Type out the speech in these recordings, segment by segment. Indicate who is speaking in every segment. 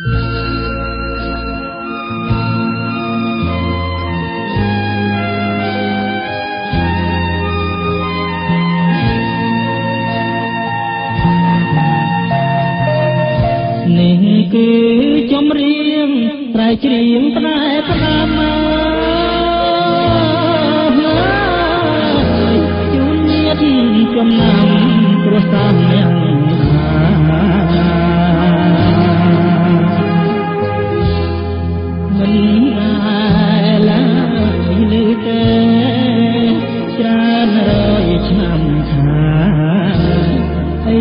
Speaker 1: នេះគឺចម្រៀងត្រែច្រៀងត្រែផ្ដាំជូនញាតិចំណាំព្រោះសាមយ៉ាងមិ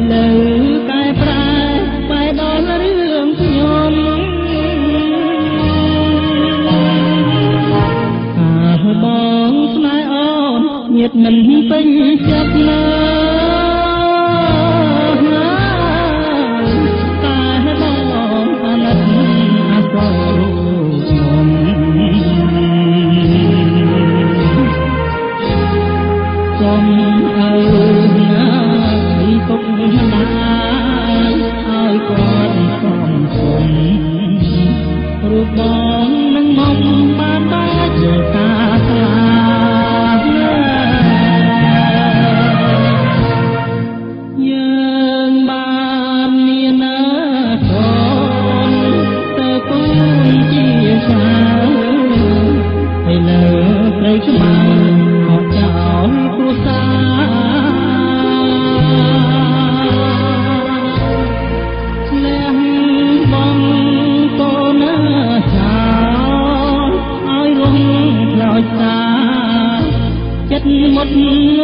Speaker 1: ឥឡូវកែប្រែបែរដល់រឿងខ្ញុំអាបងស្នេហ៍អូនញាតមិនពេញចិត្តណាតែបងអាណិ ទុកណាយឲ្យគាត់សំគុំរូបបងនឹងមកបានបាជាតាស្លាយើងបានមានណាកូនទៅគូនជាស្មាឥឡូវព្រៃឆ្មាអ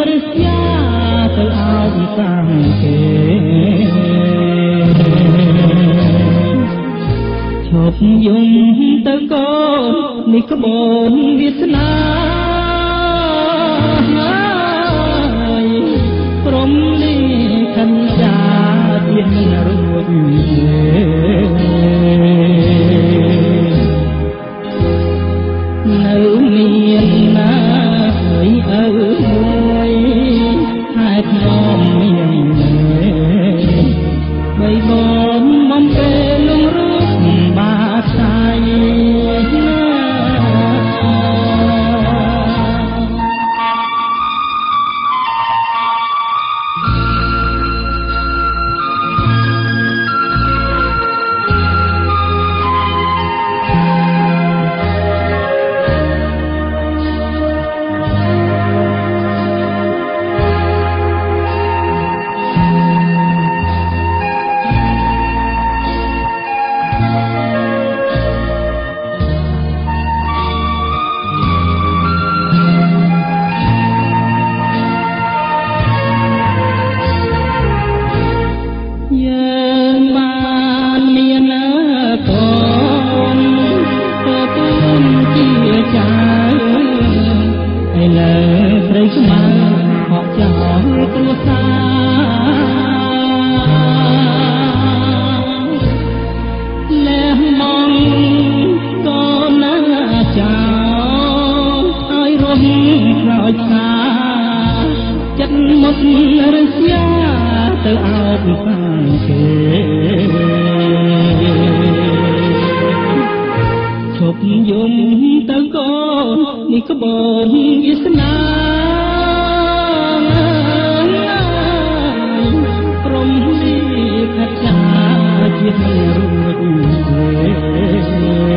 Speaker 1: រស្យាទៅឲ្យសាំគេឈប់យំទៅកូននេះក្បូនវាសនាហើយព្រមនេះខណ្ឌាជារួចនៅ មានណាហើយអើមួយហេតុនាំមានទេបីបង គ្រួសារលះមកកូនណាចោលឲ្យរស់ខ្លោចសាចិត្តមុតរស្យាទៅអោបខាងគេឈប់យំទៅកូននេះក្បូនវាសនា ជារួ